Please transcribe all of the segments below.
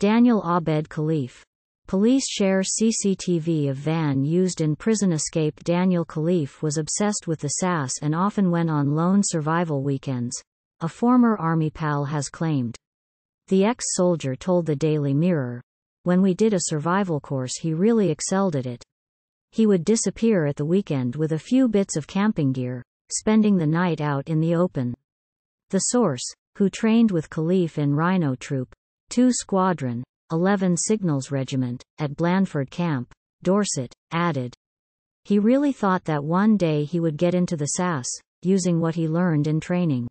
Daniel Abed Khalife. Police share CCTV of van used in prison escape Daniel Khalife was obsessed with the SAS and often went on lone survival weekends. A former army pal has claimed. The ex-soldier told the Daily Mirror, when we did a survival course he really excelled at it. He would disappear at the weekend with a few bits of camping gear, spending the night out in the open. The source, who trained with Khalife in Rhino Troop, 2 Squadron, 11 Signals Regiment, at Blandford Camp, Dorset, added. He really thought that one day he would get into the SAS, using what he learned in training.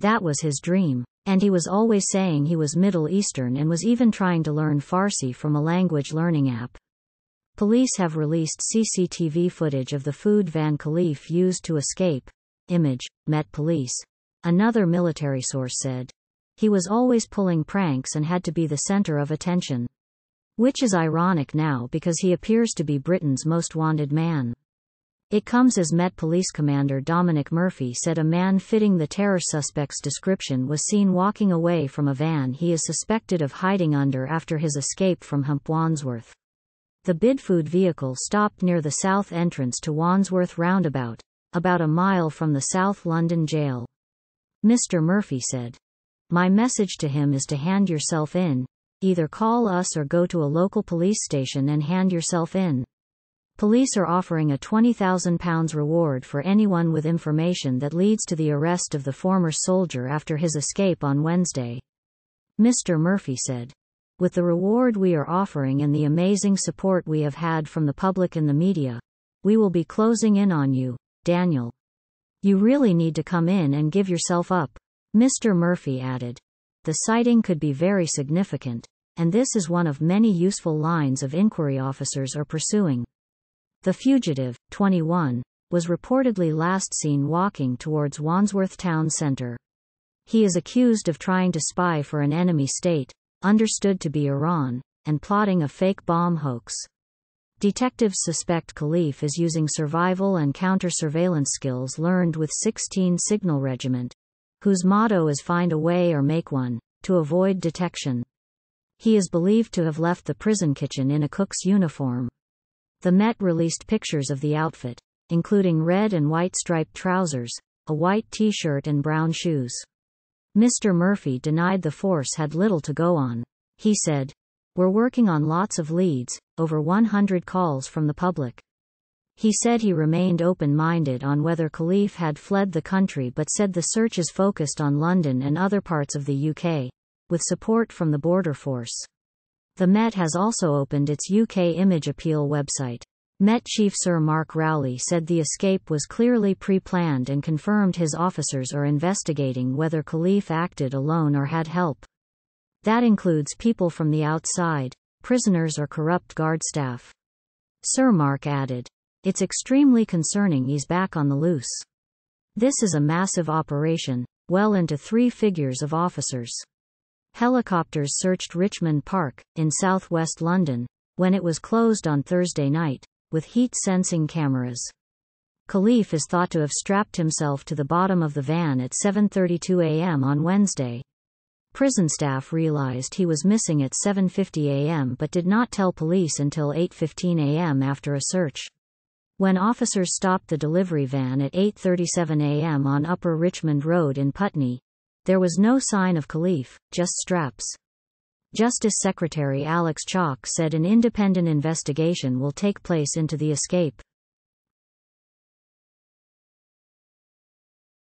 That was his dream, and he was always saying he was Middle Eastern and was even trying to learn Farsi from a language learning app. Police have released CCTV footage of the food van Khalife used to escape. Image, Met Police. Another military source said. He was always pulling pranks and had to be the center of attention. Which is ironic now because he appears to be Britain's most wanted man. It comes as Met Police Commander Dominic Murphy said a man fitting the terror suspect's description was seen walking away from a van he is suspected of hiding under after his escape from Hump Wandsworth. The Bidfood vehicle stopped near the south entrance to Wandsworth roundabout, about a mile from the South London jail. Mr. Murphy said. My message to him is to hand yourself in. Either call us or go to a local police station and hand yourself in. Police are offering a £20,000 reward for anyone with information that leads to the arrest of the former soldier after his escape on Wednesday. Mr. Murphy said. With the reward we are offering and the amazing support we have had from the public and the media, we will be closing in on you, Daniel. You really need to come in and give yourself up. Mr. Murphy added. The sighting could be very significant, and this is one of many useful lines of inquiry officers are pursuing. The fugitive, 21, was reportedly last seen walking towards Wandsworth Town Centre. He is accused of trying to spy for an enemy state, understood to be Iran, and plotting a fake bomb hoax. Detectives suspect Khalife is using survival and counter surveillance skills learned with 16 Signal Regiment, whose motto is find a way or make one, to avoid detection. He is believed to have left the prison kitchen in a cook's uniform. The Met released pictures of the outfit, including red and white striped trousers, a white t-shirt and brown shoes. Mr. Murphy denied the force had little to go on. He said, We're working on lots of leads, over 100 calls from the public. He said he remained open-minded on whether Khalife had fled the country but said the search is focused on London and other parts of the UK, with support from the border force. The Met has also opened its UK image appeal website. Met Chief Sir Mark Rowley said the escape was clearly pre-planned and confirmed his officers are investigating whether Khalife acted alone or had help. That includes people from the outside, prisoners or corrupt guard staff. Sir Mark added. It's extremely concerning he's back on the loose. This is a massive operation, well into three figures of officers. Helicopters searched Richmond Park, in southwest London, when it was closed on Thursday night, with heat sensing cameras. Khalife is thought to have strapped himself to the bottom of the van at 7:32 a.m. on Wednesday. Prison staff realized he was missing at 7:50 a.m. but did not tell police until 8:15 a.m. after a search. When officers stopped the delivery van at 8.37 a.m. on Upper Richmond Road in Putney, there was no sign of Khalife, just straps. Justice Secretary Alex Chalk said an independent investigation will take place into the escape.